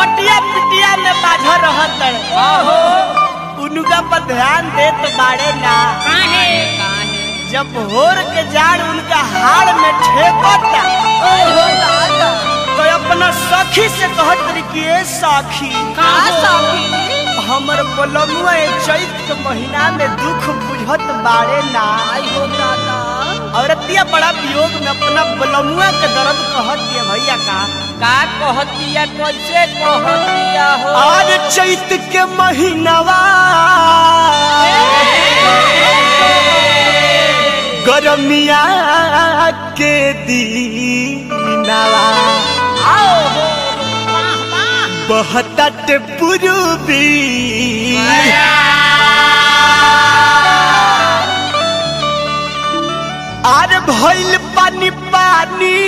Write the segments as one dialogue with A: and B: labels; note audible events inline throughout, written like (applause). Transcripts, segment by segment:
A: कटिया पिटिया में बाझा रहत है
B: आहो।
A: उनका पर ध्यान देत बाड़े ना।
B: काहे? काहे
A: जब भोर के जाड़ उनका हाड़ में ठेकता
B: ओहो दादा।
A: तो अपना सखी से कहत रही कि ए सखी
B: का सखी?
A: हमर बलमुआ ए चैत के महीना में दुख बुझत बाड़े ना।
B: आई हो दादा।
A: औरतिया बड़ा वियोग में अपना बलमुआ के दर्द कहत दिया भैया का
B: का कैसे कहतिया हो?
A: आज चैत के महीनावा गरमिया के दीनावा बहतट पूर्वी आर भइल पानी पानी।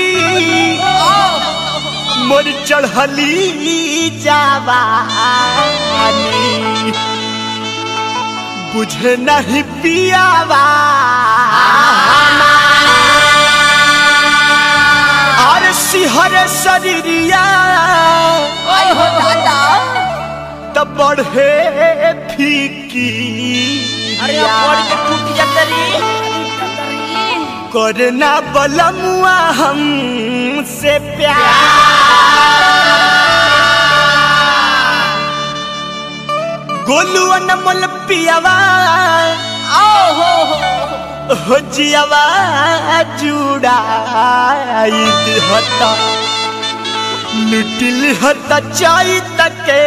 A: मोर चढ़ली जावानी। बुझे नहीं पियावा। और सिहर शरीरिया।
B: आई हो दादा।
A: तब बढ़े फीकी।
B: अरे टूट जाते
A: करना बलमुआ हम से प्यार। गोलू अनमोल पियावा।
B: हो हो
A: जियावा लुटिल चाई तके।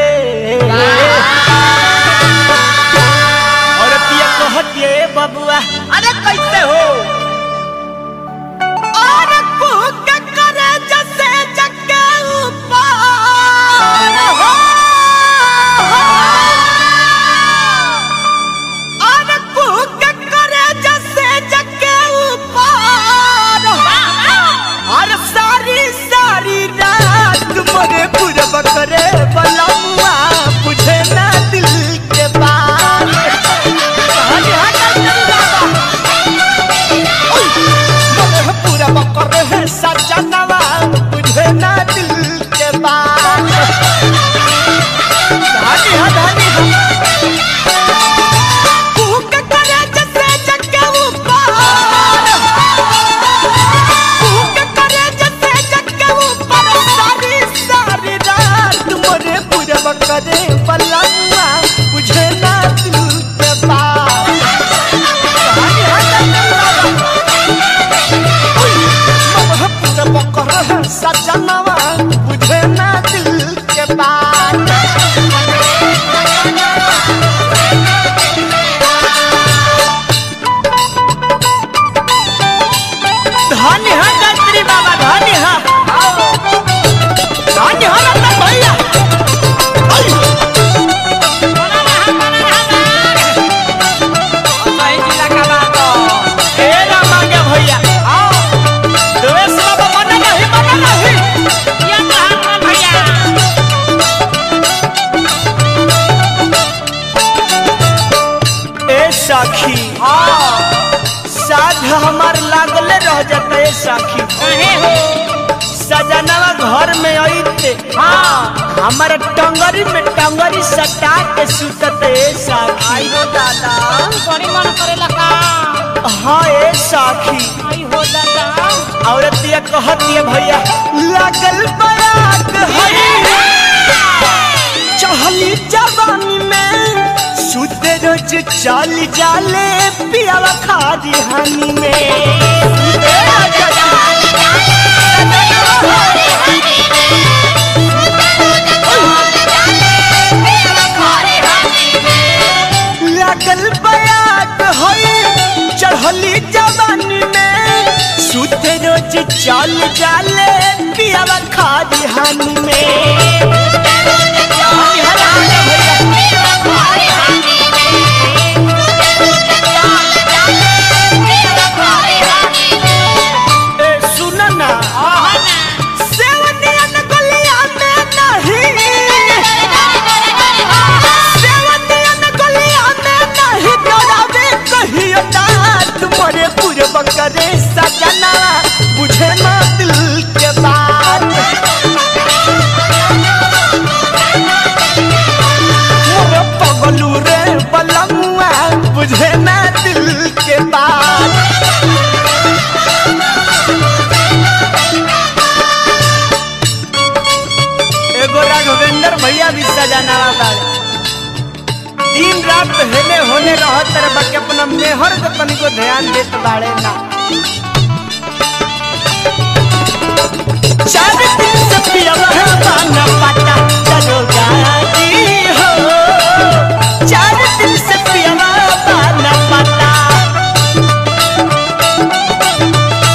A: औरतिया कहतिया भैया। लागल बरात चहली जवानी में सुते रोज चल जाले, पियावा खादी हानी में। सुते रोज लागल चढ़ली जवानी में। सुत रोज चल जाले पियावा खा दिहानी में। सा सजना, बुझे ना दिल के बात। पगलू बुझे एगो राघवेंद्र भैया भी सजाना वाला दिन रात हेले होले रहत रे बाकी अपना मेहर के तनिको ध्यान देत बाड़े ना। चार दिन से पियला है पाना पाटा, चलो गाड़ी हो। चार दिन से पियला पाना पाटा।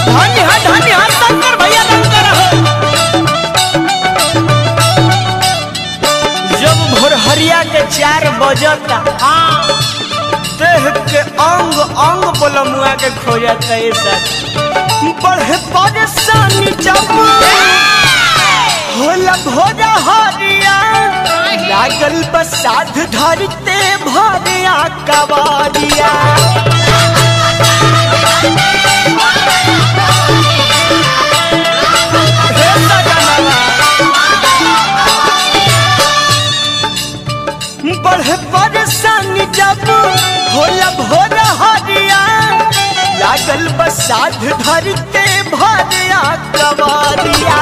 A: धन्य है धन्य है, शंकर भैया शंकर हो। जब भोरहरिया के चार बजता। हाँ। देह के अंग अंग बोलमुआ के खोजता बढ़े होला भोरा हरिया। लागल धरते भरिया बढ़े परेशानी जब होला भोर हरिया लागल बसाध धरते भरिया कबारिया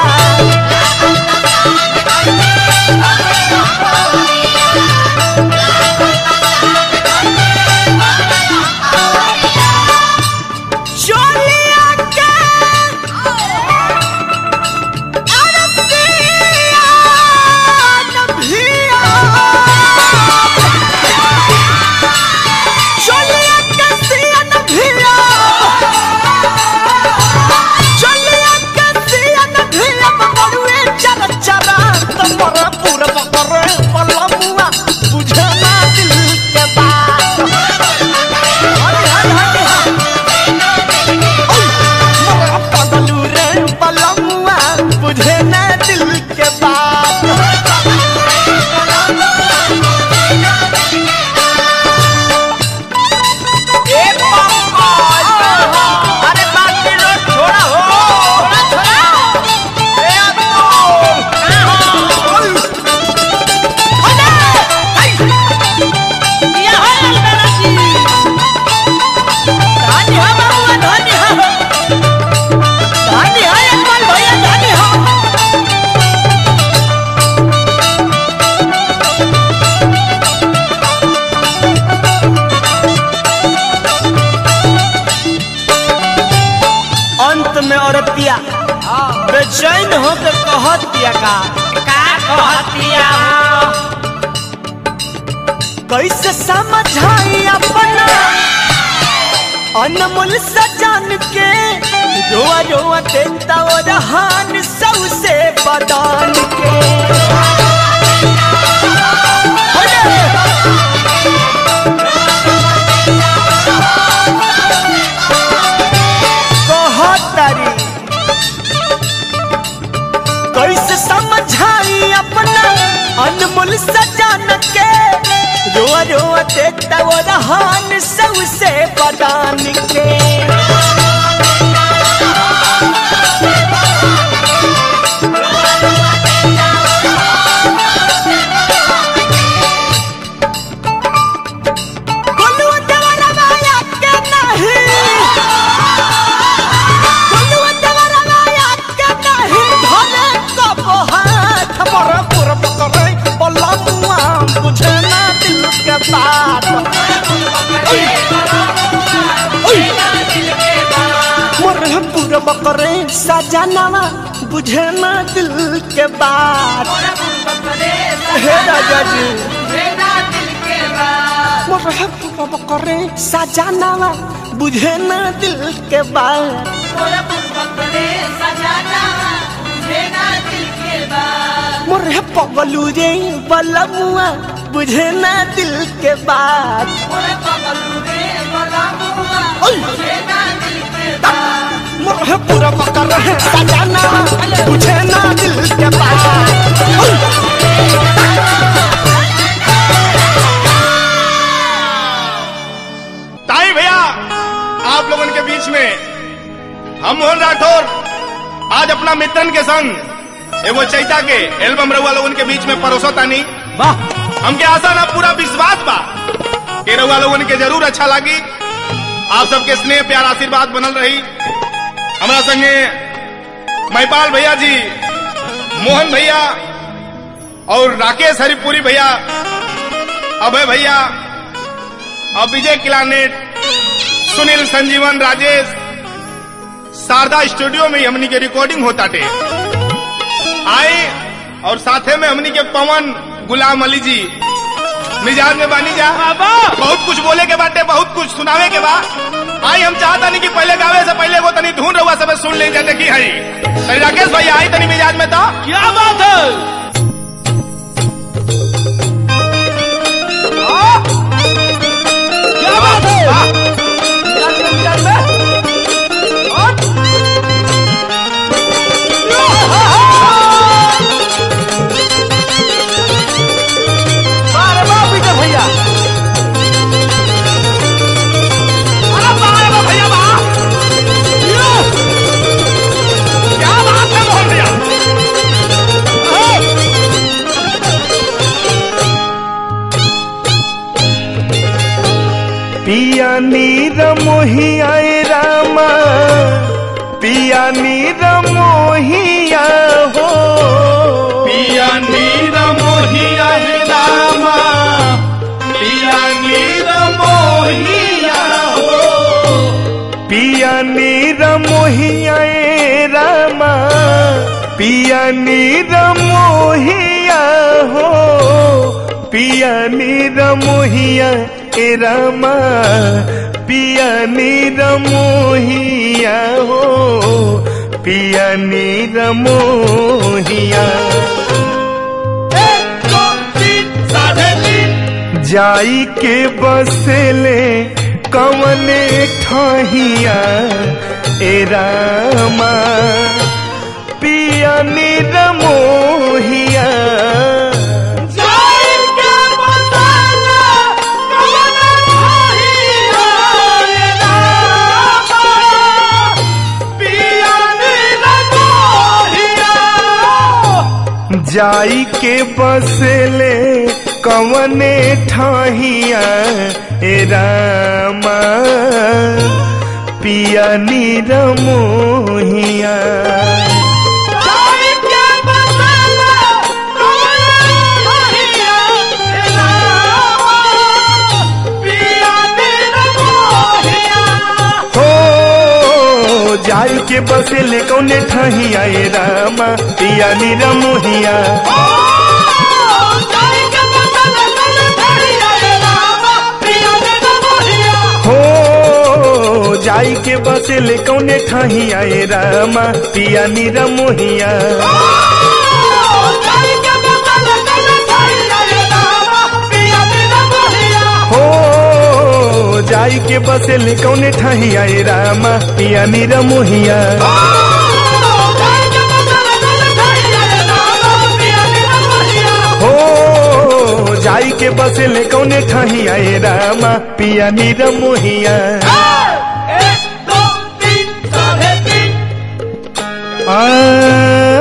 A: कैसे समझाई अपना। अनमोल सजान के। जो देता वो बुझे ना दिल के बात। हे राजा जी। मोर पूरा बकरे बुझे ना दिल के बात। मोर पगलू रे बलमुआ बुझे ना दिल के बात। मोर पूरा बकर सजाना बुझे ना दिल के बात
C: ताई भैया आप के बीच में हम मोहन राठौर आज अपना मित्रन के संग एगो चैता के एल्बम रउआ लोगन के बीच में परोसो तानी।
A: वाह।
C: हमके आशा ना पूरा विश्वास बा कि रउआ लोगन के ज़रूर अच्छा लागी। आप सबके स्नेह प्यार आशीर्वाद बनल रही। हमारा संगे महिपाल भैया जी मोहन भैया और राकेश हरिपुरी भैया अभय भैया और विजय किलानेट सुनील संजीवन राजेश शारदा स्टूडियो में हमनी के रिकॉर्डिंग होता टे। आए और साथे में हमनी के पवन गुलाम अली जी। मिजाज में बानी जा। बहुत कुछ बोले के बाटे बहुत कुछ सुनावे के बा। आई हम चाहता नहीं कि पहले गावे से पहले वो तनी धुन रहुआ सब सुन ले जाते की है। तनी राकेश भाई आई तनी मिजाज में था?
A: क्या बात है? क्या बात है?
D: मोहिया रामा, पिया नीर मोहिया हो,
C: पिया नीर मोहिया
D: ए रामा, पिया नीर मोहिया हो, पिया नीर मोहिया। जाई के बसले कवने ठहिया ए रामा पिया निर मोहिया।
C: जाई के बसाला कवन मोहिया। रामा पिया नीर मोहिया।
D: जाई के बसले कवने ठहिया। ए रामा पिया निर मोहिया
C: जाई के
D: के बसले कौने ठहिया रामा पिया निर मोहिया जाई के बसले कौने ठहिया ए रामा? पिया निर मोहिया। हो, जाई के बसले कौने ठहिया आए रामा? पिया निर मोहिया। जाई के बसले कौने ठहिया आए रामा? पिया निर मोहिया। आ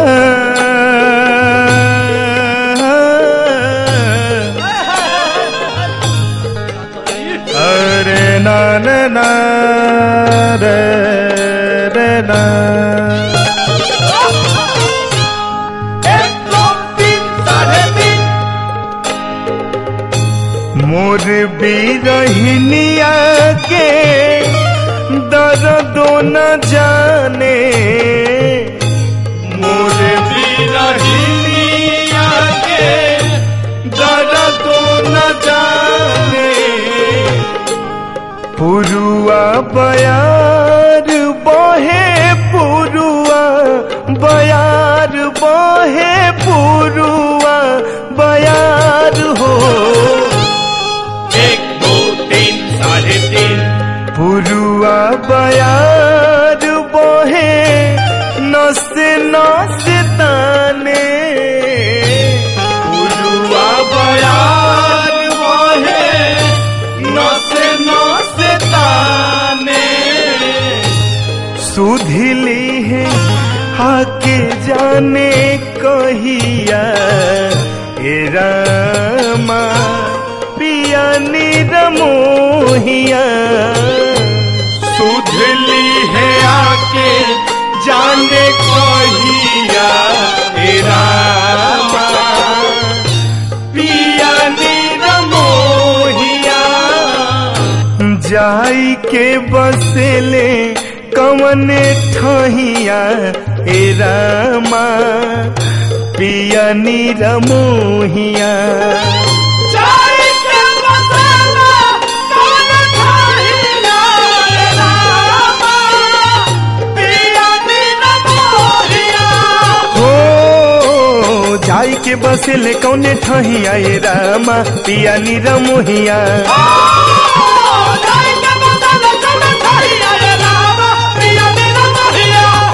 C: साढ़े
D: पुरुआ बयार बहे, नस नस ताने। पुरुआ बयार बहे, नस नस ताने। सुधिली है आके जाने कहिया हे रामा पिया निरमोहिया सुधली है आके जाने कहिया? हे रामा पिया निरमोहिया जाई के बसेले कवने ठहिया। हे रामा पिया निरमोहिया हो के बसेले कौने ठहिया हे रामा? पिया निरमोहिया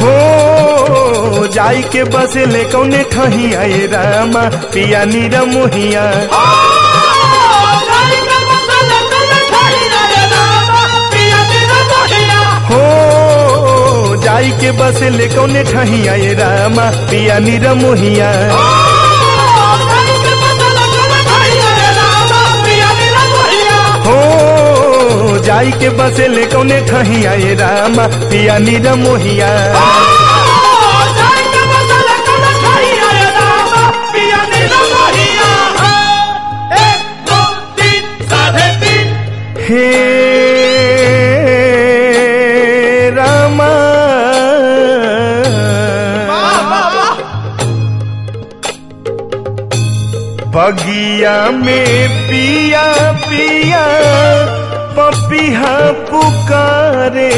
D: हो, जाई के बसेले कौने ठहिया हे रामा? पिया निरमोहिया हो, जाई के बसेले कौने ठहिया हे रामा? पिया हो जाई के बसेले कौने ठहिया हे रामा, पिया निरमोहिया हे रामा। बगिया में पिया पिया। पपिहा पुकारे।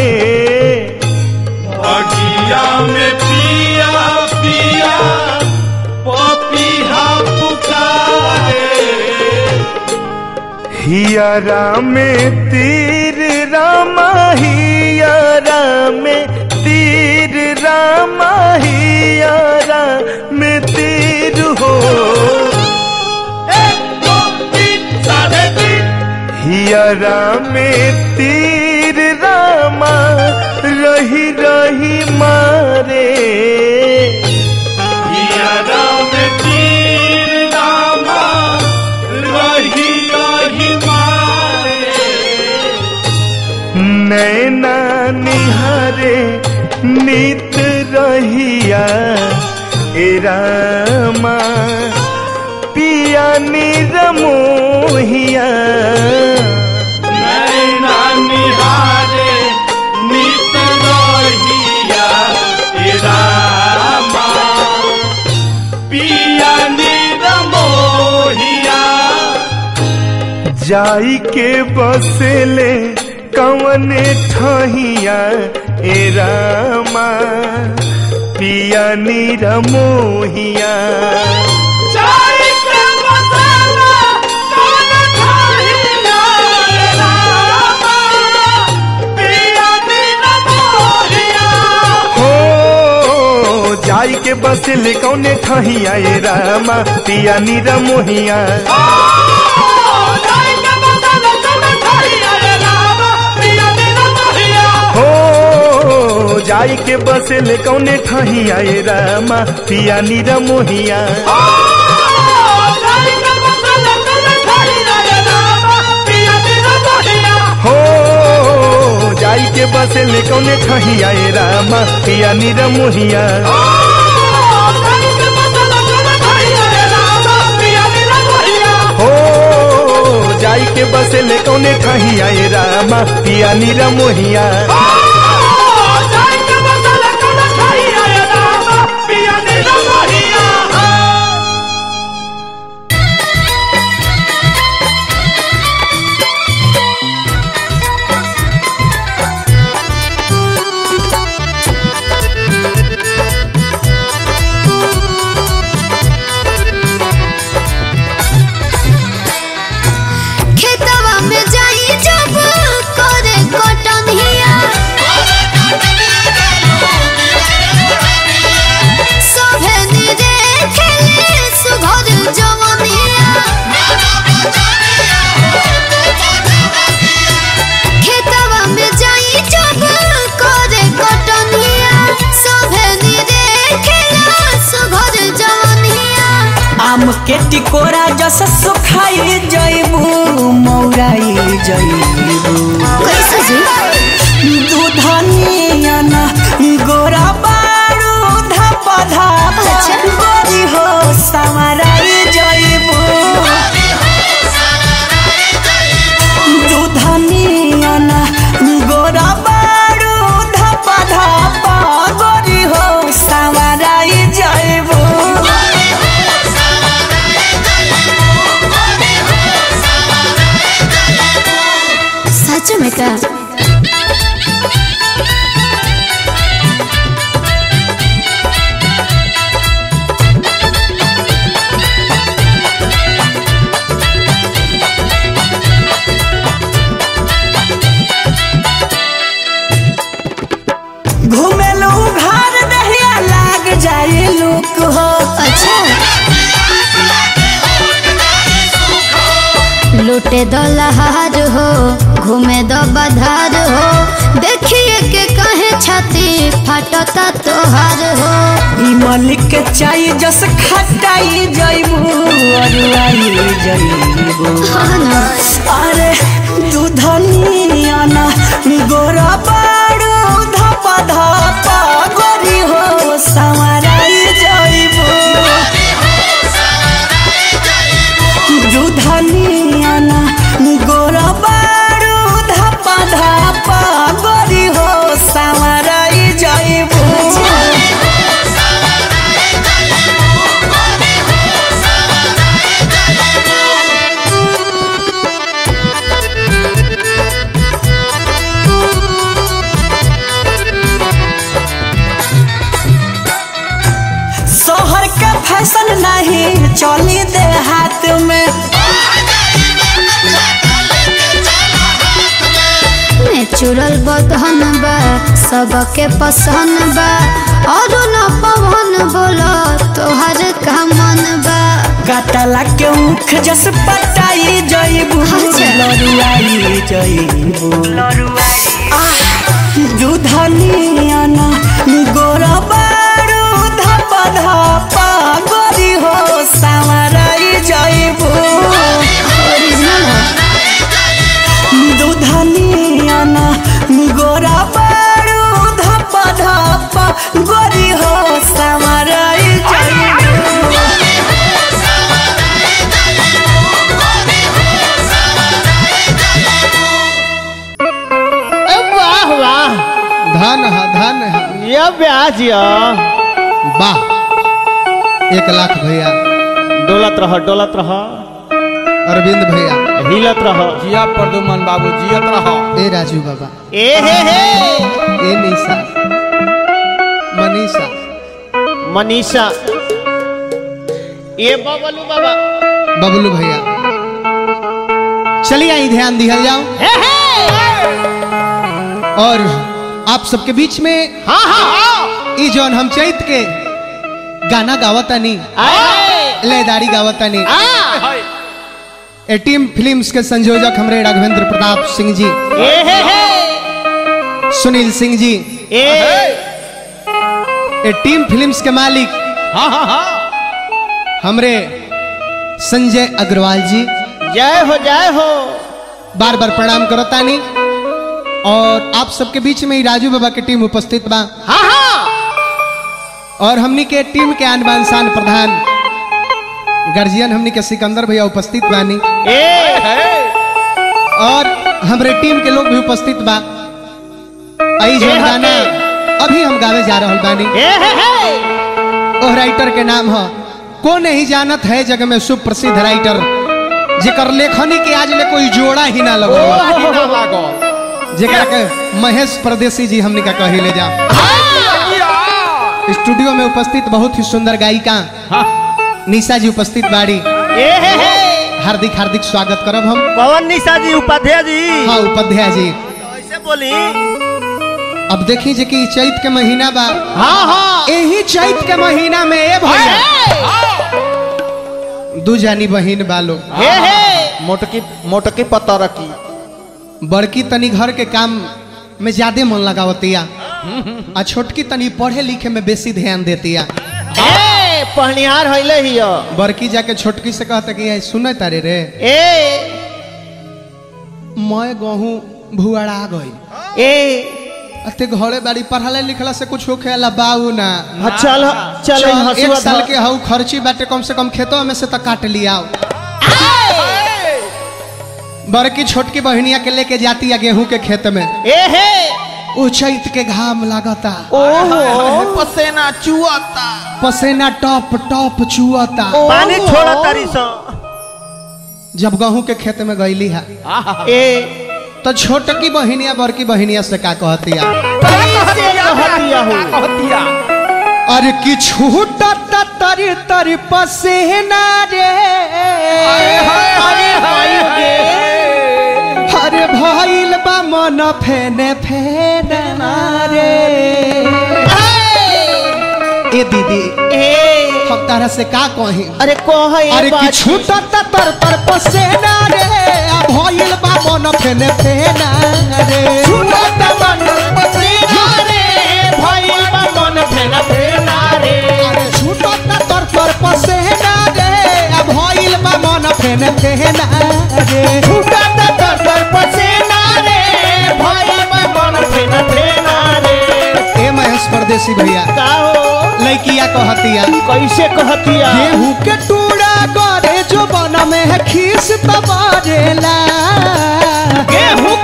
C: बगिया में पिया पिया पपिहा पुकारे।
D: हियरा में तीर रामा हियरा में तीर रामा हियरा में तीर हो। हियरा में तीर रामा रही रही मारे।
C: हियरा में तीर रामा रही रही मारे।
D: नैना निहारे नित रहिया ए रामा पिया निरमोहिया। जाई के बसेले कवने ठहिया ए रामा पिया निरमोहिया हो जाई के बसेले कवने ठहिया ए रामा पिया निरमोहिया हो जाई के बसेले कौने ठहिया ए रामा? पिया निरमोहिया हो जाई के बसेले कौने ठहिया ए रामा? पिया निरमोहिया हो जाई के बसेले कौने ठहिया आए रामा? पिया निरमोहिया
E: खेतवा कोरा
F: जस सुखाई जयबू मौराई जइबू
E: लूटे दो लहार हो, घूमे दो बधार हो। देखिए के कहे छाती, फटता तोहार हो।
F: ई मलिक के चाय जस खटाई जइबू अरुआई जइबू अरे दूधनिया आना गोरा बारू धप धप चली दे हाथ में।
E: नेचुरल बदहन बा सबके पसंद बा। और न पवन बोलो तोहर का मन बा।
F: काटला के मुख जस पटाई जइबू
E: अच्छा।
F: लरुआई जइबू आह, दूधनिया ना गोरा बारू धप धप हो दूधनिया गोरा धप धप गोरी हो
B: वाह
G: धन है धन। है
B: ये ब्याज या
G: वाह। एक लाख भैया।
B: डोलत रह डोलत रह।
G: अरविंद भैया।
B: हिलत रह।
H: जिया प्रदुमन बाबू जियत रह।
G: ए राजू बाबा।
B: ए हे हे।
G: ए निशा। मनीषा।
B: मनीषा। ए बबलू बाबा।
G: बबलू भैया। चलिए आई ध्यान दिया जाओ।
B: हे हे।
G: और आप सबके बीच में
B: हाँ हाँ हाँ।
G: ई जौन हम चैत के गाना गावतानी।
B: आए।
G: लयदारी गावतानी।
B: आ।
G: ए टीम फिल्म्स के संयोजक हमरे Raghvendra Pratap Singh ji. Sunil Singh ji.
B: A.
G: A team films के मालिक। हमरे संजय अग्रवाल जी।
B: जय हो जय हो।
G: बार बार प्रणाम करतानी। और आप सबके बीच में ही राजू बाबा की टीम उपस्थित बा।
B: हाँ हाँ।
G: और हमनी के टीम के आन बान शान प्रधान गार्जियन हमनी के सिकंदर भैया उपस्थित बानी।
B: ए
G: और हमरे टीम के लोग भी उपस्थित बा। गाना अभी हम गावे जा रहल बानी।
B: ए हे हे।
G: राइटर के नाम है। को नहीं जानत है जग में सुप्रसिद्ध राइटर जेकर लेखनी के आज ले कोई जोड़ा ही ना लगो। जेकरा महेश परदेसी जी हमने का कही ले जा। स्टूडियो में उपस्थित बहुत ही सुंदर गायिका। निशा जी उपस्थित बाड़ी।
B: हे हे।
G: हार्दिक हार्दिक स्वागत करब हम।
B: पवन निशा जी उपाध्याय जी।
G: हाँ उपाध्याय जी।
B: कैसे बोली।
G: अब देखी जे कि चैत के महीना बा।
B: हाँ हाँ।
G: यही चैत के महीना में ए भैया दू जानी बहिन बालो
B: हे हे।
H: मोटकी मोटकी पत्ता रखी
G: बड़की तनी घर के काम में ज़्यादा मन लगावतिया आ छोटकी तनी पढ़े लिखे में बेसी ध्यान देतिया
B: ए पहनिहार हइले हियो।
G: बड़की जाके छोटकी से कहता कि "आई सुने तारे रे।
B: ए।
G: मैं गहूँ भुआड़ा गई।
B: ए।
G: अते घरे बाड़ी पढ़ले लिखला से कुछ होखे ला बाऊ ना।
B: हाँ, चल चल
G: एक साल के हऊ खर्ची बाटे कम से कम खेतों में से तो काट बड़की छोटकी बहनिया के लेके जाती है गेहूँ के खेत में।
B: ए हे
G: उ चैत के घाम लागता।
B: ओहो!
H: पसेना चुआता
G: पसेना टॉप टॉप चुअता।
B: पानी छोड़ा तारी सो।
G: जब गेहूँ के खेत में गईली है
B: ए
G: तो छोटकी बहनिया बड़की बहनिया से का कहतिया
B: कहतिया हो?
G: अरे कि छूटता तरी तरी पसेना रे।
B: अरे भाई गे।
G: अरे भइल बा मन फेने फेना रे ए दीदी
B: ए।
G: हम तारा से का कही?
B: अरे कह
G: अरे कि छूटता तर तर पसेना रे। आ भइल बा मन फेने फेना रे
B: छूटत मन पसीना रे। भइल बा मन फेना फेना रे
G: अरे छूटता तर तर पसेना रे। आ भइल बा रे।
B: पसीना रे मन रे।
G: ए महेश परदेसी भैया
B: का हो?
G: लइकिया कहतिया
B: कैसे कहतिया
G: गेहूँ के टूड़ा करे जो बन में है खीस तबारेला
B: गेहूँ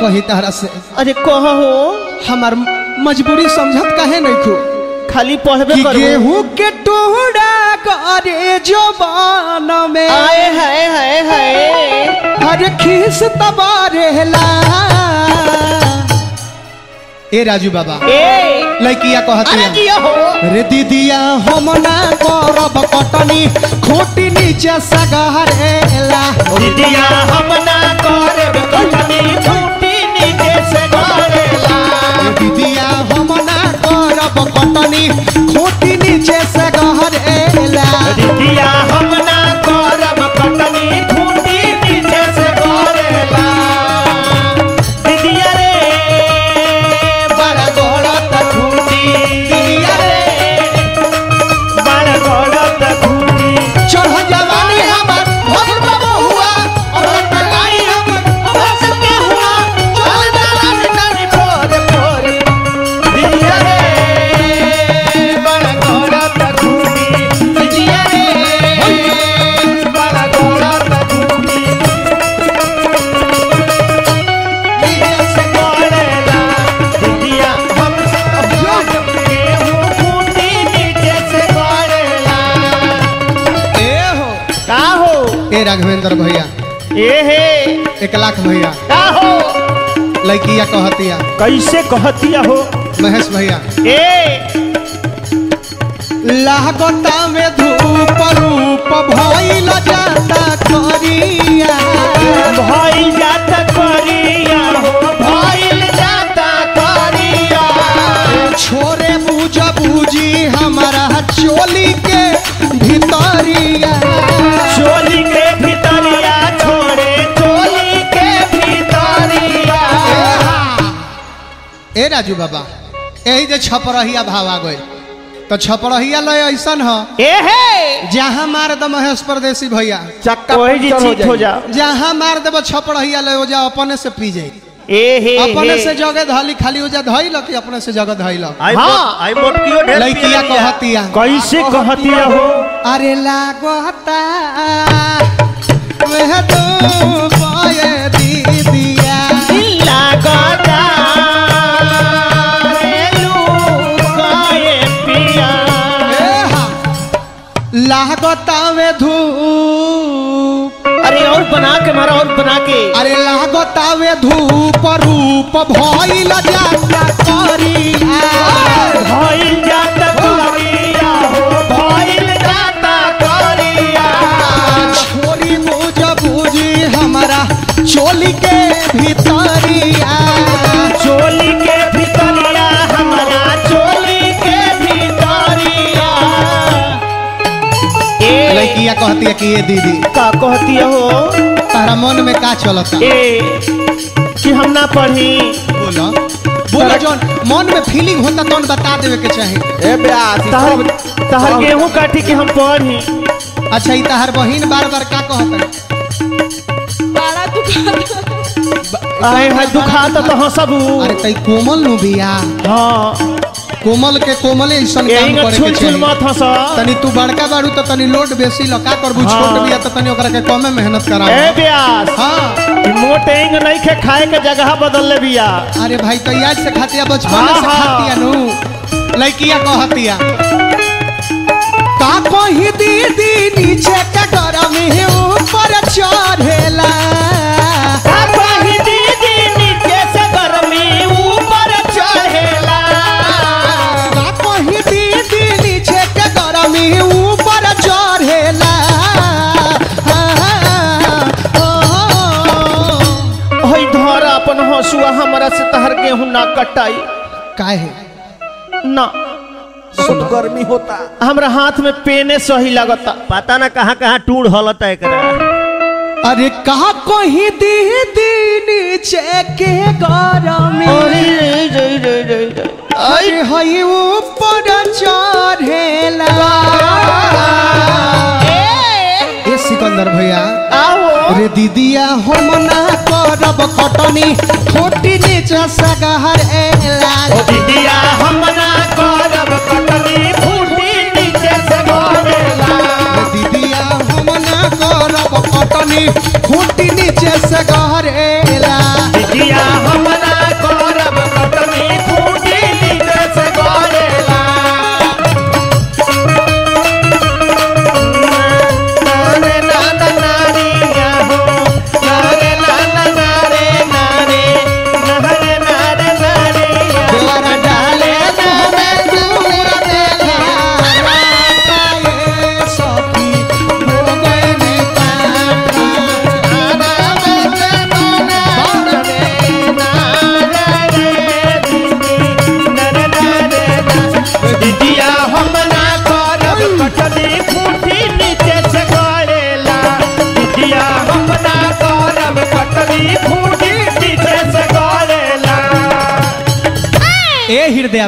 G: कही तारा से?
B: अरे कह। हो
G: हमार मजबूरी समझत काहे नहीं खू
B: खाली पढ़बे
G: कि गेहूँ के टूड़ा करे जो बन में।
B: आए हाय हाय हाय।
G: हर खीस तबारेला ए राजू बाबा
B: ए।
G: लइकिया
B: जिया हो।
G: रे दीदिया हम ना करब कटनी खोटी नीचे सगहरेला
B: दीदिया हम ना करब कटनी
G: लइकिया कहतिया?
B: कैसे कहतिया हो?
G: महेश भैया।
B: ए!
G: लागता में धूप रूप भइल जाता करिया।
B: भइल जाता करिया हो भइल जाता करिया।
G: छोरे बुझ बुझी हमारा चोली ए राजू बाबा यही जे छपरहिया भाव आ गए तो छपरहिया लय ऐसन ह
B: ए हे
G: जहाँ मार द महेश परदेसी भैया
H: चक्का
B: कोई जी
H: पंचर हो
B: चीज़ हो
H: जाए
B: जा
G: जहाँ मार देव छपरहिया लय हो जा अपने से पी जाए
B: ए हे
G: अपने
B: हे।
G: से जगह धली खाली हो जा धइल कि अपने से जगह धइल
H: आई
B: हाँ।
H: मोट- आई मोटकियो ढेर
G: लइकिया
H: पियलिया।
G: कहतिया
B: कैसे कहतिया हो
G: अरे लागता वह तो
B: लागता
G: वे धूप।
B: अरे और बना के मारा और बना के।
G: अरे लागता वे धूप रूप भइल जाता करिया
B: भइल जाता करिया हो भइल जाता करिया
G: छोरी बुझी हमारा चोली के कहती है कि ये दीदी?
B: का कहती हो?
G: तारा मन में का चलता?
B: ए कि हम ना पढ़ी।
G: बोलो। बोलो। जौन मन में फीलिंग होता तो बता देवे के चाहे।
H: ए ब्यास
B: तहर तहर गेहूँ काटी कि हम पढ़ी।
G: अच्छा ई तहार बहिन बार बार का कहता?
B: आए है दुखाता तो हंसबू
G: अरे तई कोमल नु बिया।
B: हाँ।
G: कोमल के कोमल ऐसन काम करे के
B: छुल
G: चाही
B: मत हंस
G: तनी तू बड़का बाड़ू तो तनी लोड बेसी लका करबू
B: हाँ।
G: छोट बिया तो तनी ओकरा के कमे मेहनत करा
B: ए ब्यास।
G: हाँ।
B: ई मोट एंग नहीं खे खाए के जगह बदल ले बिया।
G: अरे भाई तो याद से खातिया बचपन
B: हाँ,
G: से
B: हाँ।
G: खातिया नु। लड़किया कहतिया। का कही दीदी नीचे के गरम है ऊपर चढ़ेला।
B: हंसुआ हमरा से तहर गेहूँ ना कटाई।
G: काहे
B: ना।
H: बहुत गर्मी होता।
B: हमरा हाथ में पेने सही लगता।
A: पता ना कहाँ कहाँ टूड़ हलता एकरा।
G: अरे कहा कही दीदी नीचे के गरम अरे हई ऊपर चढ़ेला ए सिकंदर भैया। रे दीदिया हम ना करब खटनी छोटी नीचा सगाहर एला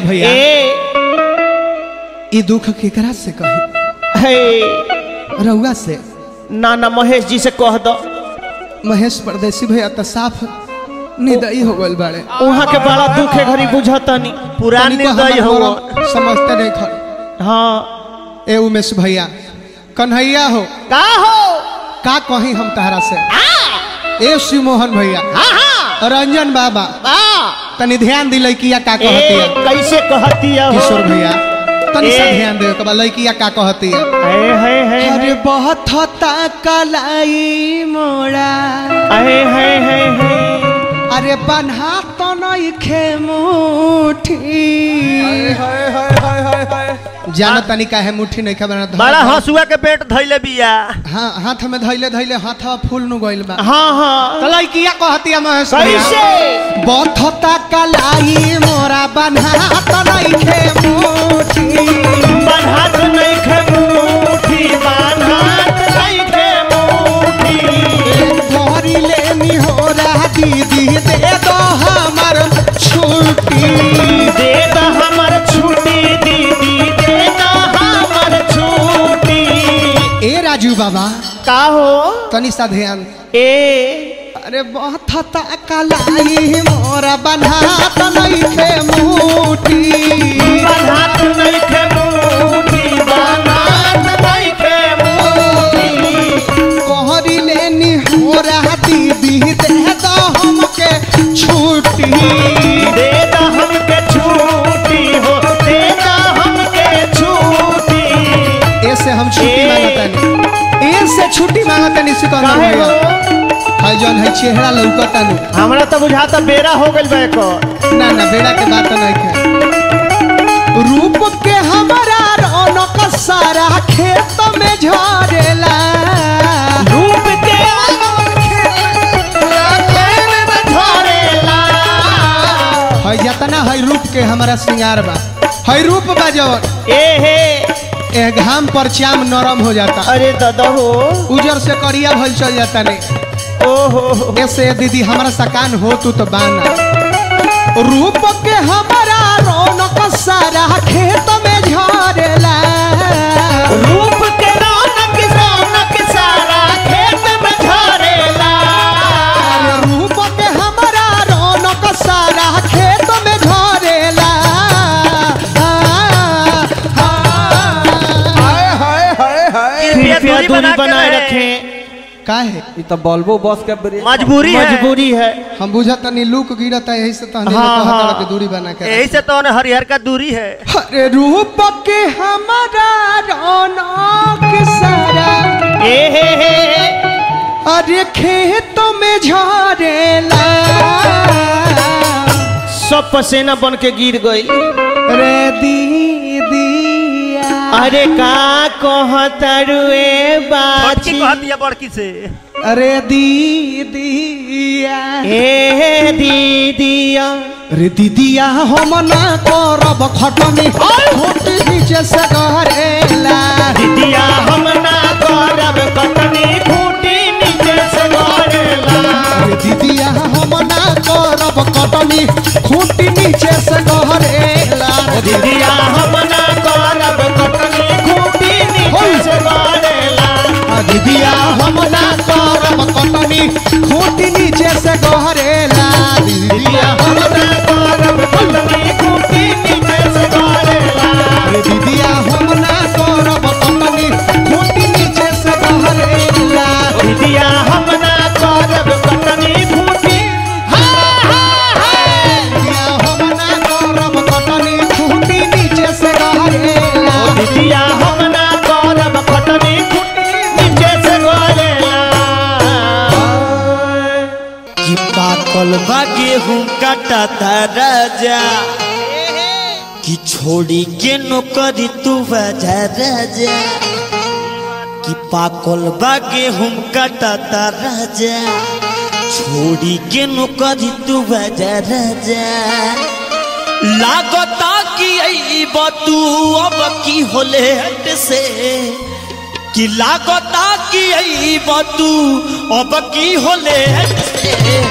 G: भैया। ई दुख केकरा से कही।
B: हे।
G: रउआ से।
B: नाना महेश जी से कह दो।
G: महेश परदेसी भैया तो साफ़ निदई हो गइल बाड़े।
B: वहाँ के बड़ा दुख है घड़ी बुझतनी।
A: निर्दय
G: हमर
A: हो
G: समझते नहीं खर
B: हाँ।
G: ए उमेश भैया कन्हैया हो।
B: का हो?
G: का कही हम तहरा से? ए शिव मोहन भैया हाँ हाँ। रंजन बाबा। तनी ध्यान दी लड़किया का
B: कहती
G: है?
B: कैसे कहती है
G: किशोर भैया तनी सा ध्यान दे कब लैकिया लड़किया का है?
B: हे हे हे
G: अरे बहुत होता कलाई मोड़ा।
B: हे हे हे हे।
G: अरे बन्हा तो नहीं खे मुठी जाना तनी का है मुट्ठी नहीं खबर
A: बड़ा हंसुआ के पेट धैले बिया।
G: हाँ हाथ में धैले धैले हाथ फूल नु गइल बा।
B: हाँ हाँ।
G: तो लड़किया कहतिया महेश से।
B: कैसे
G: बथता कलाई मोरा बन्हा तो नहीं खे मुठी।
B: बन्हात नहीं खे
G: बाबा।
B: का हो?
G: तनी सा ध्यान।
B: ए।
G: अरे बथता कलाई मोरा बन्हा तो नहीं खे मुठी।
B: बन्हात नहीं खे मुठी बन्हात नहीं खे मुठी।
G: कोहरी लेनी हो रहा दीदी दे दो हमके छुट्टी। मांगतानी सिकंदर
B: काहे हो?
G: हाय जौन है चेहरा लौकतानु
B: हमरा तो बुझाता बेरा हो गइल बा एकर
G: ना ना बेड़ा के बात नहीं है रूप के हमारा रौनक सारा खेत में झरेला।
B: रूप के
G: है जतना है रूप के हमारा श्रृंगार बा। है रूप बा जवन
B: ए हे
G: ए घाम पर चाम नरम हो जाता।
B: अरे दादा हो।
G: उजर से करिया भल चल जाता नहीं
B: ओहो।
G: ऐसे दीदी हमारा सकान हो तू तो बाना। रूप के हमारा रौनक सारा खेत में झरेला
B: रूप दूरी बनाए रखें।
G: काहे
H: ये तो बल्बो बस के
B: मजबूरी है। मजबूरी है।
G: हम बुझत नहीं लूक गिरता यही से तहनी
B: हाँ,
G: हाँ,
B: हाँ।
G: के दूरी बना के
B: यही से तो हरिहर का दूरी है।
G: अरे रूप के हमारा रौनक सारा।
B: ए हे हे।
G: अरे खेत में झरेला
B: सब पसेना बन के गिर गई।
G: रे दीदिया
B: अरे का कहतरुए बाची
I: दिया बड़की से।
G: अरे दीदिया
B: ए दीदिया।
G: रे दीदिया हम ना करब खटनी। होट नीचे से करेला
B: दीदिया हम ना करब कतनी खूटी नीचे से गरेला
G: रे दीदिया हम ना करब कटनी खूटी नीचे से करेला
B: दीदिया हम
G: कटनी खूटी से करेला
B: दीदिया हम ना करब कतनी
I: काटा राजा। कि छोड़ी के नौकरी तू बजा राजा। कि पाकल बा गेहूँ काटा राजा। छोड़ी के नौकरी तू बजा राजा। लागता कि आई तू अब की होले हट से। कि लागता कि आई तू अब की होले हट से।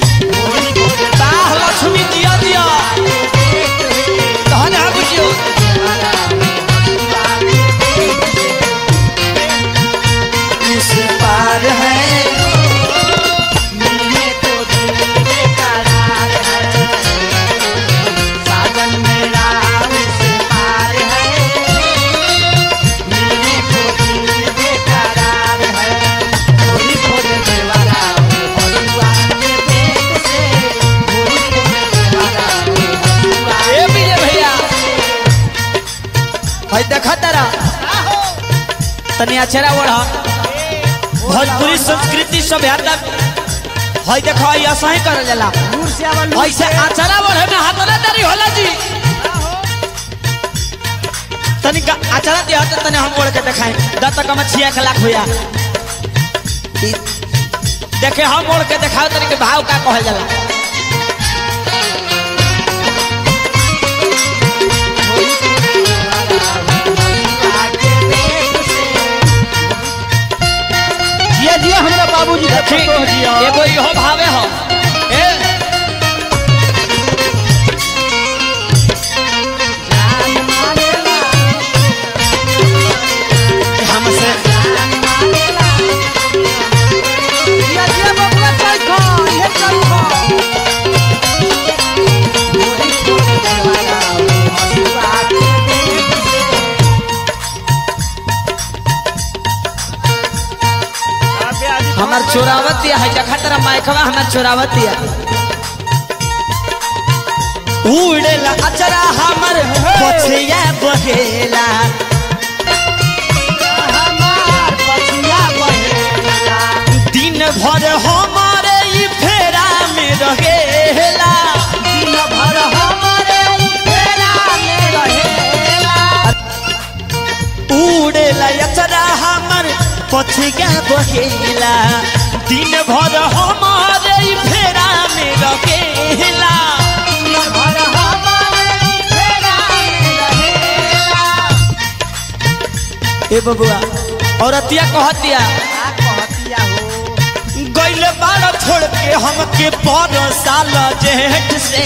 I: हई ऐसा ही करल जाला। ऐसे अचरा ओढ़े में हाथ ना तारी होला जी। तनी का अचरा दिया तो तनी हम ओढ़ के देखाएँ। दस तक छिया के लाख होया। देखे हम ओढ़ के दिखाओ तनी के भाव का कहल जाला।
B: जिया जिया हमरा बाबूजी के फ़ोटो जिया
I: एगो चोरावती है देखा तेरा माइकवा हमें उड़े ला अचरा हमर पछिया बहेला। हमार पछिया बहेला। दिन भर हमारे ई फेरा में रहेला। दिन भर हमारे ई फेरा में रहेला। उड़ेला अचरा हमर पछिया बहेला। रखेला ए बबुआ औरतिया कहतिया गइल बाल छोड़ के हमके पर साल जेठ से।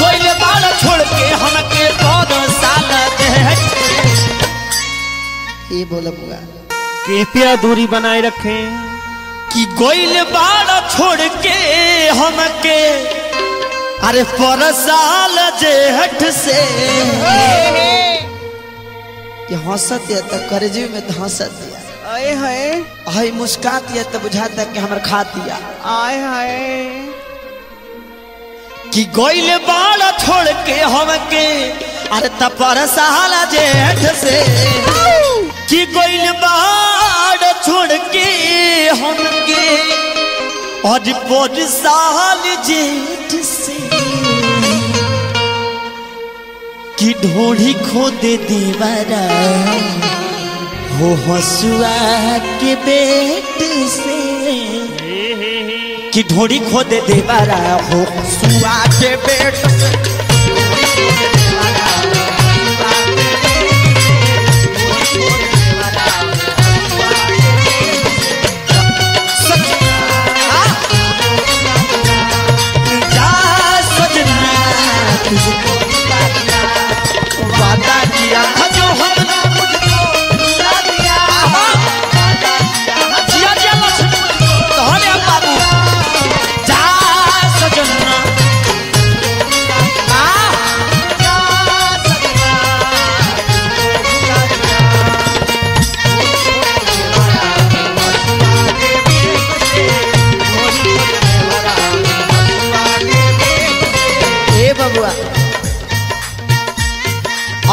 I: गइल बाल छोड़ के हमके पर साल जेठ से। ये बोला बुआ
B: कृपया दूरी बनाए रखें।
I: कि गइल बाल छोड़ के हमके। अरे पर साल जेठ से। ये हंसत है तो करेजी में हंसत है
A: आए हाय।
I: हाय मुस्कात है तो बुझाता है कि हमर खा दिया
A: आए हाय।
I: कि गइल बाल छोड़ के हमके। अरे तपर सहाला जेठ से। कि गइल बाल छोड़ के हमके और पर साल जेठ से। कि ढोढ़ी खोदे दीवारा। हो हसुआ के बेट से। कि ढोड़ी खोदे देवारा हो हसुआ के बेट से।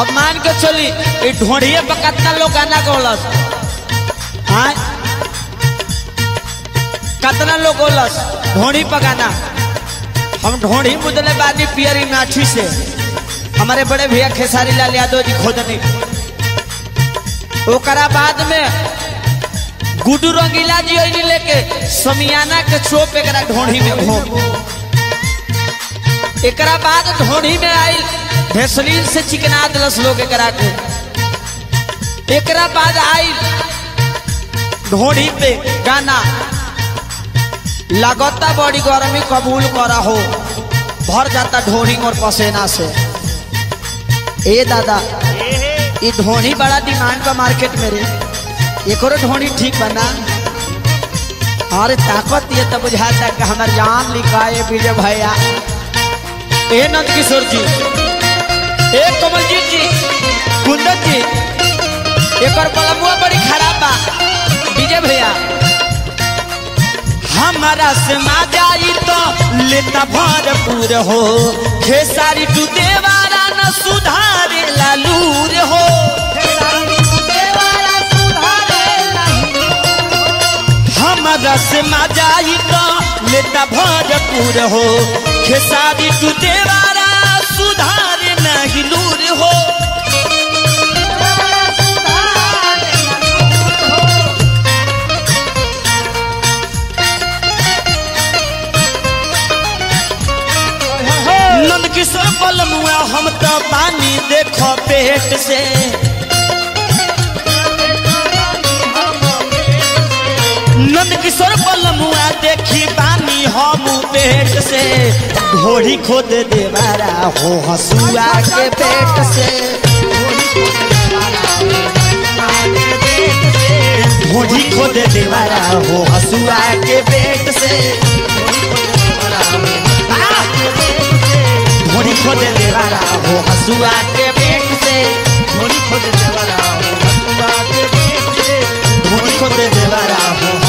I: अब मान के चली ढोढ़िए पर लोग गाना गौलस। हाँ? कितना लोग गौलस, ढोढ़ी पर गाना। हम ढोढ़ी मुदले बानी पियरी माठी से। हमारे बड़े भैया खेसारी लाल यादव जी खोदनी ओकरा बाद में गुड्डू रंगीला जी लेके समियाना के चोप एकरा ढोढ़ी में घोप एकरा बाद ढोढ़ी में आई भेसलीन से चिकना दिलस लोग एकरा के। एकरा बाद आई ढोढ़ी पे गाना। लगता बड़ी गर्मी कबूल करा हो भर जाता ढोढ़ी और पसेना से। ए दादा ये ढोढ़ी बड़ा डिमांड बा मार्केट में रे। एक ढोढ़ी ठीक बना। अरे ताकत ये तो बुझाता कि हमार जान लिखाए विजय भैया। ए नंद किशोर जी, ए कमलजीत जी कुंदन जी, एकर पलमुआ बड़ी खराब बा। विजय भैया। हमारा से मा जाई तो लेता भरपूर हो, खेसारी तू देवारा न सुधारे लालूर हो। हमारा से मा जाई तो लेता भरपूर हो खेसारी तू देवारा सुधारे नहीं लूर हो। नंद किशोर बलमुआ हम तो पानी देखो पेट से। नंद किशोर बलमुआ देखी पानी हम पेट से। घोड़ी खोद देवारा हो हसुआ के पेट से। घोड़ी खोद देवारा हो हसुआ के पेट से। घोड़ी खोद देवारा हो हसुआ के पेट से। घोड़ी खोद देवारा हो हसुआ के पेट से। घोड़ी खोद देवारा हो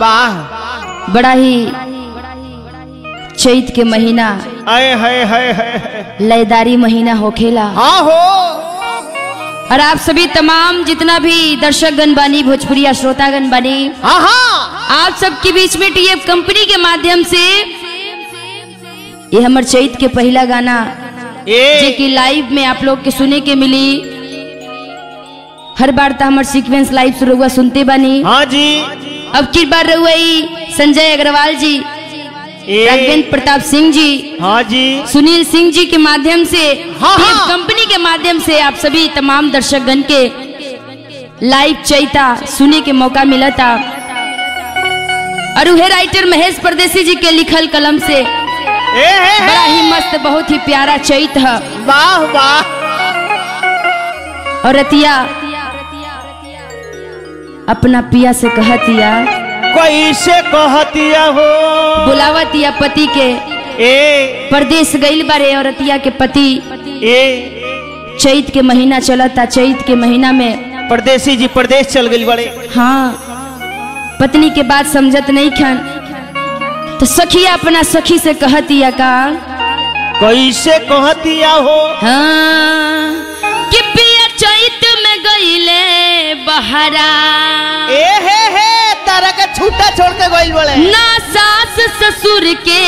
B: वाह
J: बड़ा ही चैत के महीना।
B: आए हाय हाय हाय
J: लयदारी महीना होखेला
B: हाँ हो।
J: और आप सभी तमाम जितना भी दर्शक गण बनी भोजपुरिया श्रोतागण बनी
B: हाँ हाँ।
J: आप सबके बीच में टीएफ कंपनी के माध्यम से ये हमर चैत के पहला गाना जे कि लाइव में आप लोग के सुने के मिली। हर बार तो हमर सीक्वेंस लाइव शुरू हुआ सुनते बनी।
B: हाँ जी।
J: अब की बार रहुआ ई संजय अग्रवाल जी राघवेंद्र प्रताप सिंह जी
B: हाँ जी।
J: सुनील सिंह जी के माध्यम से
B: हाँ, हाँ।
J: कंपनी के माध्यम से आप सभी तमाम दर्शकगण के लाइव चैता सुने के मौका मिला था। और उहे राइटर महेश परदेसी जी के लिखल कलम से
B: ए हे,
J: बड़ा
B: ही
J: मस्त बहुत ही प्यारा चैत है।
B: वाह वाह।
J: और रतिया अपना पिया से कहतिया
B: कैसे कहतिया हो?
J: बुलावतिया पति के।
B: ए।
J: परदेश गईल बारे और रतिया के पति।
B: ए।
J: चैत के महीना चलता चैत के महीना में।
B: परदेसी जी प्रदेश चल गई बड़े।
J: हाँ पत्नी के बात समझत नहीं खन। तो सखिया अपना सखी से कहतिया का।
B: कैसे कहतिया हो?
J: हाँ कि पिया चैत में गईले बहरा।
B: ए हे हे तारा के छूटा छोड़ के गइल बड़े
J: ना सास ससुर के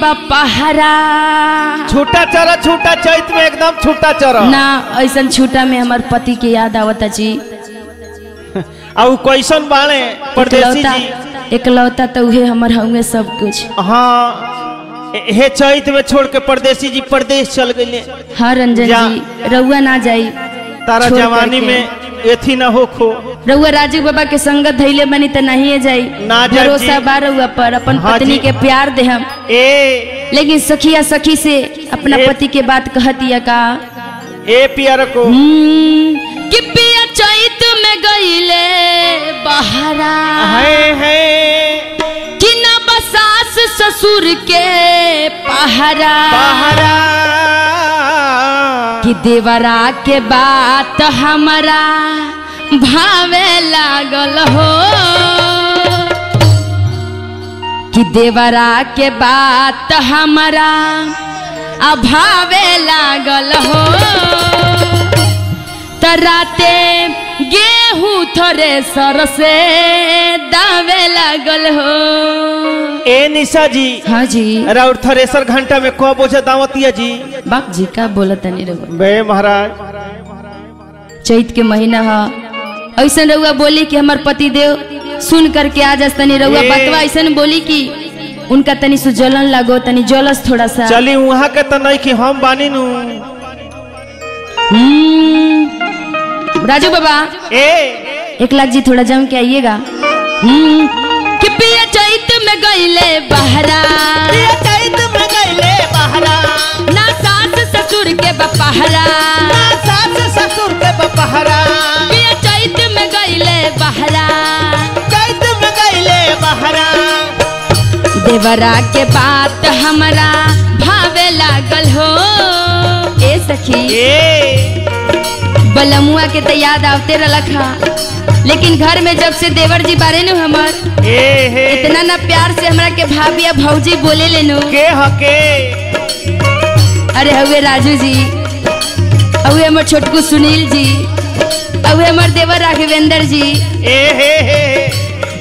J: बपहरा।
B: छूटा चरा छूटा चैत में एकदम छूटा चरा।
J: ना ऐसन छूटा में हमार पति के याद आवता (laughs) जी
B: और कैसन बाणे परदेसी जी?
J: इकलौता तो उहे हमर हउए सब कुछ।
B: हाँ हे चैत में छोड़ के परदेसी जी प्रदेश चल गए
J: हाँ रंजन
B: जी।
J: रउआ ना जाई
B: तारा जवानी में एथी न हो खो
J: रउआ राजू बाबा के संगत धैले बनी त नहीं जाई भरोसा बा रउआ पर अपन
B: हाँ
J: पत्नी के प्यार दे हम
B: ए।
J: लेकिन सखिया सखी से अपना पति के बात कहतिया का?
B: ए पियर को।
J: हम्म, कि पिया चैत में गईले बहरा।
B: है है।
J: कि न बसास ससुर के पहरा।
B: पहरा।
J: कि देवरा के बात हमारा भावे लागल हो। कि देवरा के बात हमारा अभावे लागल हो। तराते गेहूँ थोड़े सर से दावे लागल हो।
B: ए निशा जी
J: हाँ जी।
B: राउर थरेसर घंटा में कब बोझा दावतिया जी?
J: बाप जी का बोलत नहीं रहुआ
B: बे महाराज।
J: चैत के महीना ह ऐसन रउआ बोली कि हमार पति देव सुन करके आ जस तनी रउआ
B: ए।
J: बतवा ऐसन बोली कि उनका तनी सु जलन लगो तनी जलस थोड़ा सा।
B: चली वहाँ के तो नहीं कि हम बानी नु
J: हम्म, राजू बाबा।
B: ए।
J: एक लाख जी थोड़ा जम के आइएगा। हम्म, कि पिया चैत में गईले बहरा।
B: चैत में गईले बहरा।
J: ना सास ससुर के बपहरा।
B: सास ससुर के बपहरा।
J: पिया चैत में गईले बहरा।
B: चैत में गईले बहरा।
J: देवरा के बात हमरा भावे लागल हो। ए सखी।
B: ए।
J: बलमुआ के तो याद आवते रलक हा लेकिन घर में जब से देवर जी बारे नु हमर
B: ए हे?
J: इतना ना प्यार से हमरा के भाभी या भौजी बोले लेनु।
B: के हके
J: अरे हवे राजू जी हवे हमर छोटकू सुनील जी हवे हमर देवर राघवेंद्र जी।
B: ए हे हे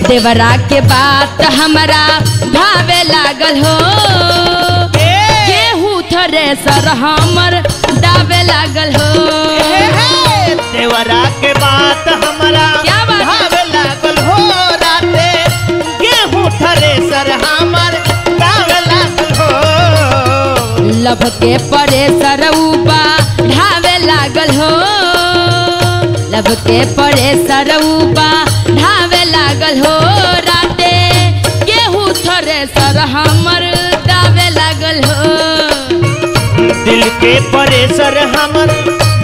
J: देवरा के बात हमरा भावे लागल हो। गेहूँ थरे सर हमर दावे लागल हो?
B: देवरा के बात हमरा
J: क्या बात है?
B: भावे लागल हो राते। गेहूँ थरे सर हमर गावे लागल हो।
J: लभ के परे सरऊबा ढावे लागल हो। लब के परे सरऊबा ढावे लागल हो राते। गेहूँ थरे सर हमर दावे लागल हो।
B: दिल के परेसर हमर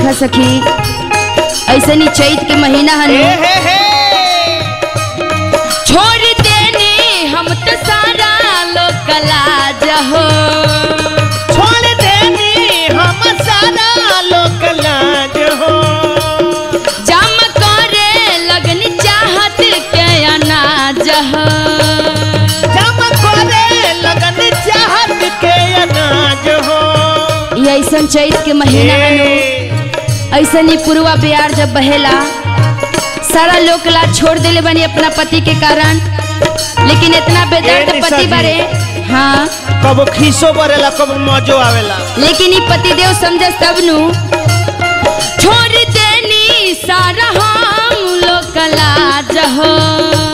J: देखा सखी? ऐसे नहीं चैत के महीना हनु छोड़ देनी हम तो सारा लोग लाज हो।
B: छोड़ देनी हम सारा लोक लाज हो।
J: जम करे लगन चाहत के अनाज हो।
B: जम करे लगन चाहत के अनाज हो।
J: ये ऐसन चैत के महीना हनु ऐसन ही पुरवा बिहार जब बहेला। सारा लोग ला छोड़ देले बनी अपना पति के कारण। लेकिन इतना बेदर्द पति। बारे हाँ।
B: कब खीसो बरेला कब मजो आवेला।
J: लेकिन ये पतिदेव समझ तब नु। छोड़ देनी सारा हम लोग लाज हो।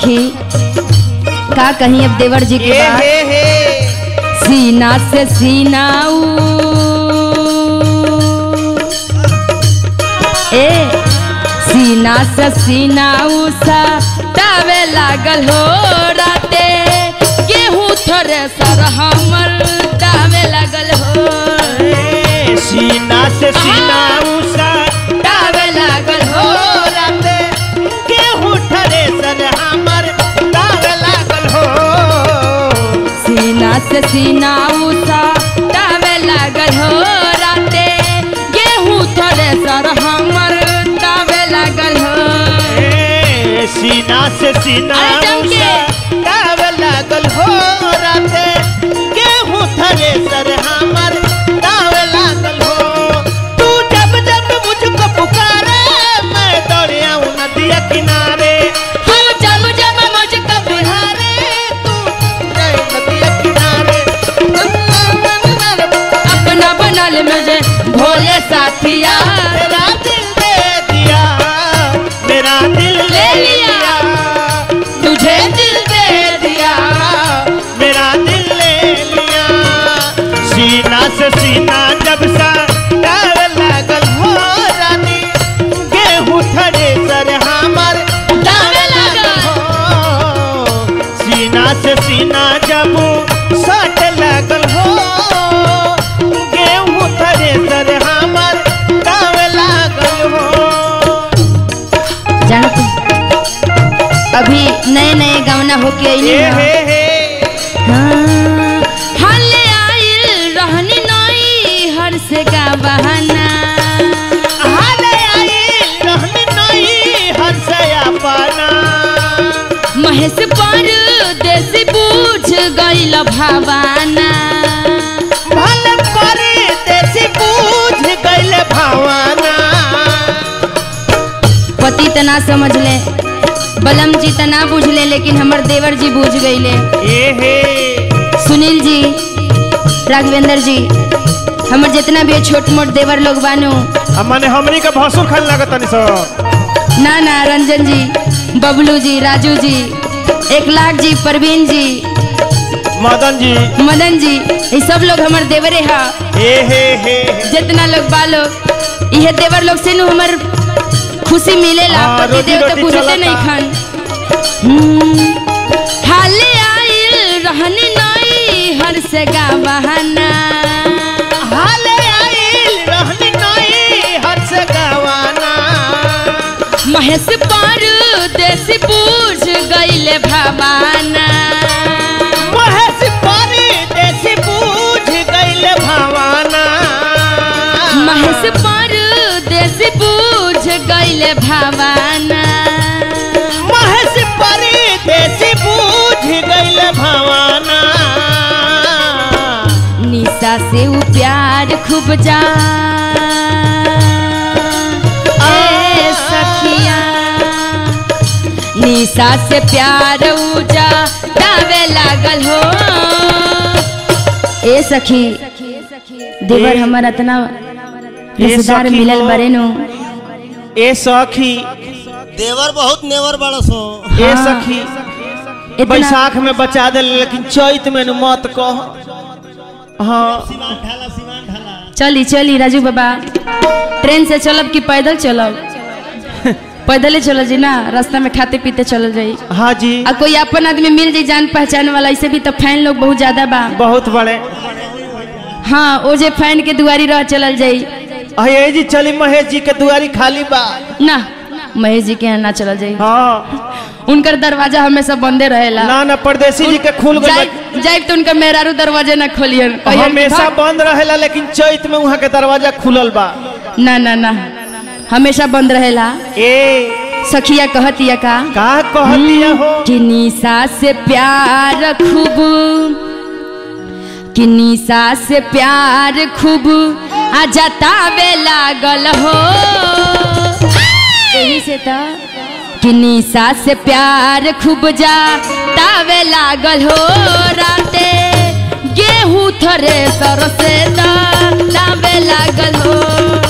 J: सखी का कहीं अब देवर जी के बाद
B: हे हे।
J: सीना से सीनाऊ ए सीना से सीनाऊ सा तावे लागल हो राते। गेहूँ थोड़े सर हमर तावे लागल हो।
B: सीना से सीना उसा
J: सीना से सीना ऊसा तावे लागल हो राते। गेहूँ थोड़े सर हमर तावे लागल हो।
B: ए, सीना से सीना। उसा दाग लागल हो राते। गेहूँ ठरे सर हमर दाग लागल हो। तू जब जब मुझको पुकारे मैं नदिया किनारे। सीना से सीना जब सा डाल लागल हो रानी गेहूँ थरे सर हमर
J: तावे लागल
B: हो। सीना से सीना जब सट लागल हो गेहूँ थरे सर हमर डाल लागल हो।
J: जानो अभी नए नए गावना होके
B: हे।
J: हाँ, भावाना
B: भल करे देसी बूझ गइल भावाना
J: पति तना समझ ले बलम जी तना बुझ ले लेकिन हमर देवर जी बूझ गइले
B: हे।
J: सुनील जी राघवेंद्र जी हमर जितना भी छोट मोट देवर लोग बानो।
B: माने हमनी के भसुर खान लागत तनी सो
J: ना ना रंजन जी बबलू जी राजू जी एक लाख जी परवीन जी।
B: मदन जी।
J: मदन जी ये सब लोग हमर देवरे हा।
B: ए हे हे।
J: जितना लोग बा लोग इहे देवर लोग से नु हमर खुशी मिलेला
B: हाँ,
J: पति देव तो बुझते नहीं खान। हम्म, हाले आइल रहनी नई हर से गा महेश पर देसी बूझ गइले भावाना।
B: महेश परी देसी बूझ गइल भावाना।
J: महेश पर देसी बूझ गइले भावाना।
B: महेश परी देसी बूझ गइल भावाना।
J: निशा से प्यार खूब जा सखिया निशा से प्यार उजा दावे लागल हो। ए सखी देवर हमर इतना रिश्तेदार मिलल। बरे नु
B: ए सखी।
K: देवर बहुत नेवर बड़ा सो
B: ए। सखी। बैसाख में बचा दे लेकिन चैत में न मत कह।
A: हाँ।
J: चली चली राजू बाबा। ट्रेन से चलब कि पैदल चलब? पैदले चल जी ना रास्ता में खाते पीते चल जाई।
A: हाँ जी।
J: आ कोई अपन आदमी मिल जाई जान पहचान वाला ऐसे भी तो फ़ैन लोग बहुत ज़्यादा बा।
A: बहुत बड़े।
J: हाँ ओ जे फ़ैन के दुआरी रह चलल जाई।
A: अये जी चली महेश जी के दुआरी खाली बा।
J: ना महेश जी के यहाँ ना चलल जाई।
A: हाँ।
J: उनकर दरवाज़ा हमेशा बंदे रहेला।
A: ना ना परदेसी जी के खुल गए
J: जाए तो उनका मेहरारू दरवाज़ा ना कि
A: हमेशा। बंद रहेला लेकिन चैत में वहाँ के दरवाज़ा खुलल बा।
J: ना ना ना। हमेशा बंद रहेला।
A: ए।
J: सखिया कहतिया का?
A: का कहतिया हो?
J: कि निशा से प्यार खूब। कि निशा से प्यार खूब। आ जतावे लागल हो। यही से तो कि निशा से प्यार खूब जतावे लागल हो। राते गेहूँ थरे सर से दावे लागल हो।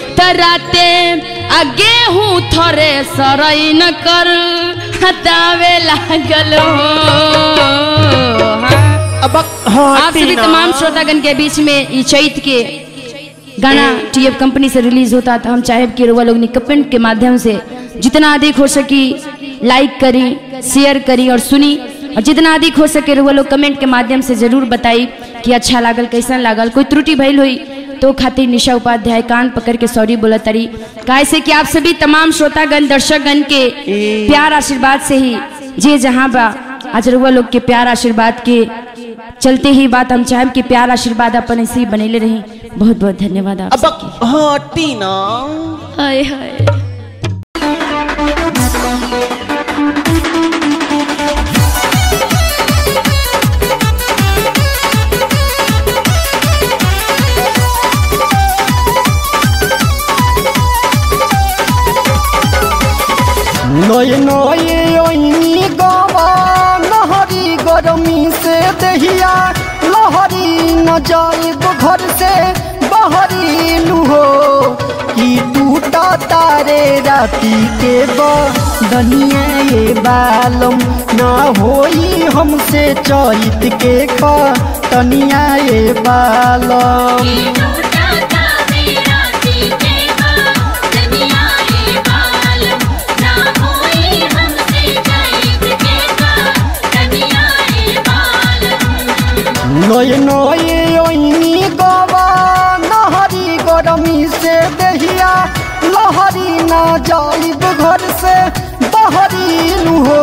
J: तराते। आ गेहूँ थरे सरई न कर। हतावे लागल हो। हाँ।
B: अब
A: हाँ
J: आप सभी तमाम श्रोतागण के बीच में ये चैत के गाना टीएफ कंपनी से रिलीज़ होता तो हम चाहे कि रुआ लोग ने कमेंट के माध्यम से जितना अधिक हो सकी लाइक करी शेयर करी और सुनी। और जितना अधिक हो सके रुआ लोग कमेंट के माध्यम से ज़रूर बताई कि अच्छा लागल कैसा लागल। कोई त्रुटि भइल हुई तो खातिर निशा उपाध्याय कान पकड़ के सॉरी बोला तरी कैसे कि आप सभी तमाम श्रोतागण दर्शकगण के प्यार आशीर्वाद से ही जे जहाँ बा आज रुआ लोग के प्यार आशीर्वाद के चलते ही बात हम चाहे कि प्यार आशीर्वाद अपन ऐसे ही बनेले रही। बहुत बहुत धन्यवाद आप
B: अब हाँ टीना।
J: हाय हाय।
L: नये नये ओइनी गवा लहरी गरमी से दहिया, लहरी न जाइब घर से बहरी लुहो। कि टूटा तारे राती के बनिया ये बालम ना होई हमसे चैत के खनिया ये बालम। नये ओइनी गवा लहरी गरमी से दहिया। लहरी ना जाइब घर से बहरी हो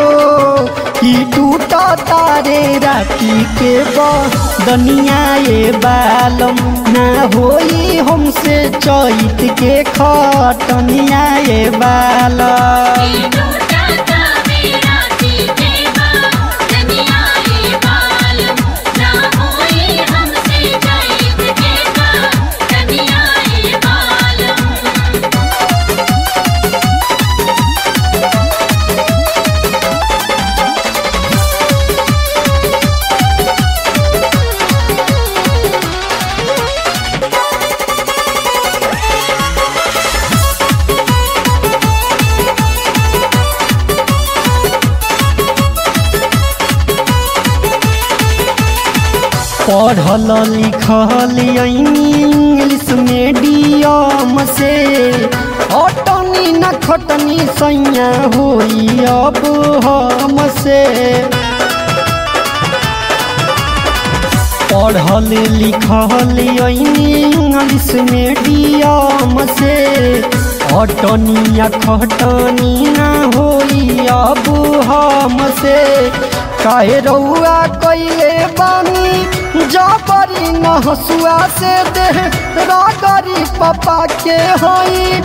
L: कि टूटा तारे राती के बनिया ये बालम। ना होई हमसे चैत के खटनिया ये बालम। पढ़ल लिखल इंग्लिश मीडियम से। अटनी न खटनी सैया होई अब हमसे पढ़ल लिखल इंग्लिश मीडियम से। अटनी या खटनी न होई अब हमसे काहे रउआ कइले बानी जबरी न हसुआ से देह रगरी पपा के हई।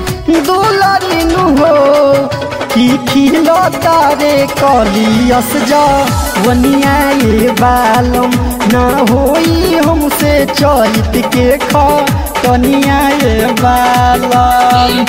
L: दुलरी नु हो की खिलो तारे कलियस जा वनिया ये बालम ना होई हमसे चैत के खा। कनिया ये बालम।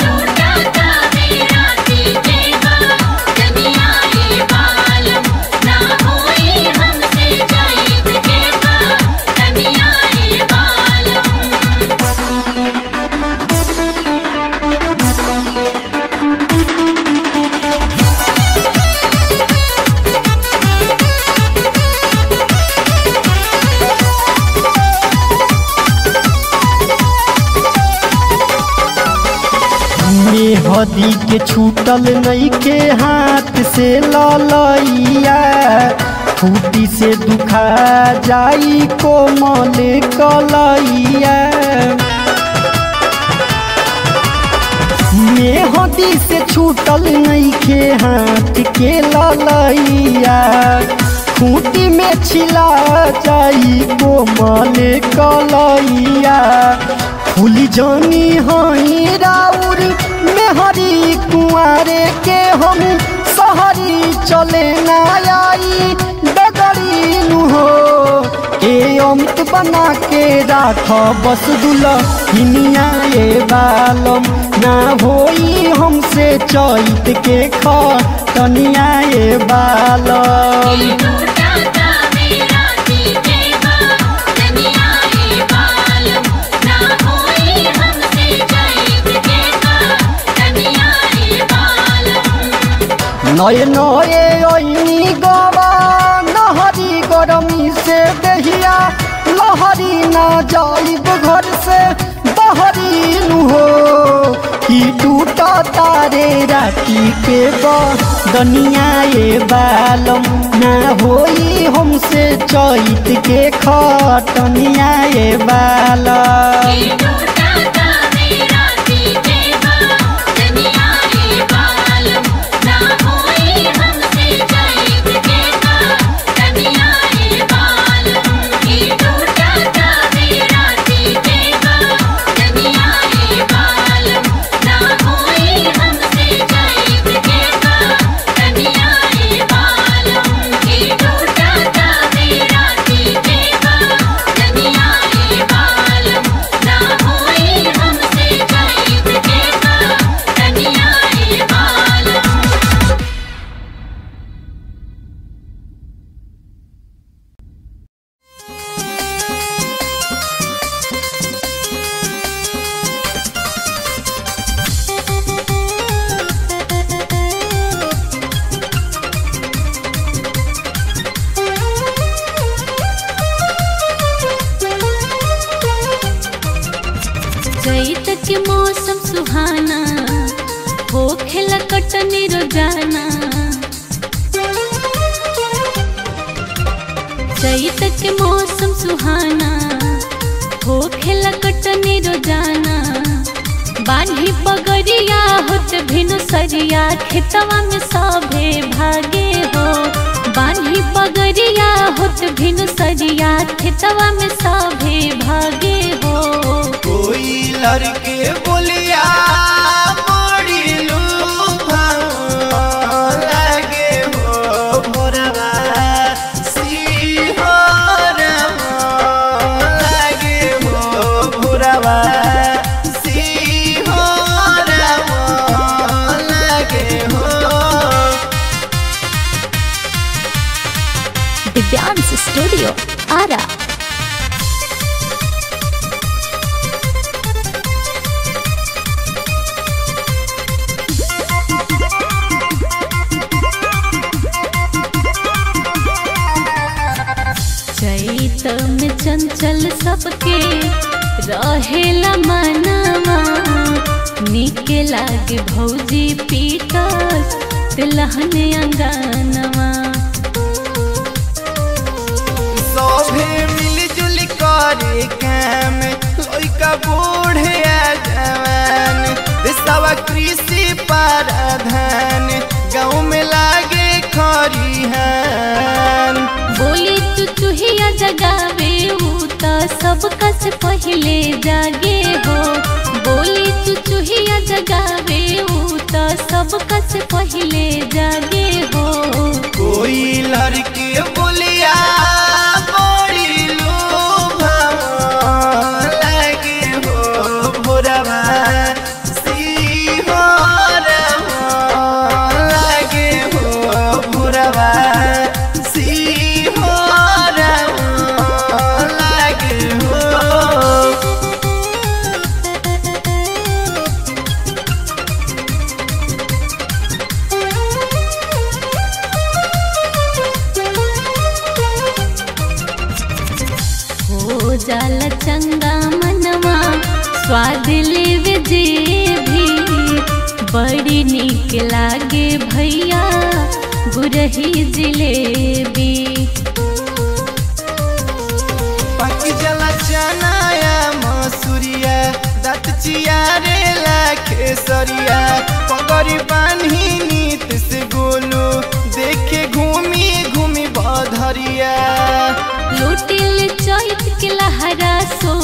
L: छूटल नहीं के हाथ से ललैया। फूटी से दुखा जाई कोमल कलैया। मेहदी से छूटल नहीं के हाथ के ललैया। खूटी में छिला जाई कोमल कलैया। फूली जानी हई राउर मेहरी कुआरे के हम सहरी चले ना आई डगरी हो के अमित बना के राख, बस ये बालम। ना होई हमसे चैत के ख, तनिया बालम। नए नए ऐनी गवा नहरी गरमी से दहिया लहरी ना जाइब घर से बहरी हो कि टूटा तारे राती के दनिया ये बालम ना होई हमसे चैत के खटनिया ये बालम
B: खरिहान
M: बोली चुचुहिया जगावे ऊ सब कस पहले जागे हो। बोली चुचुहिया जगावे ऊ सब कस पहले पहिले जागे हो।
B: कोई लड़के
M: गुरही जिलेबी।
N: पक जला चनाया मसूरिया दत चियारे लाखे सरिया पगड़ी बान्ही नीत से गोलू देखे घूमी घूमी बधरिया।
M: लुटिल चैत के लहरा गो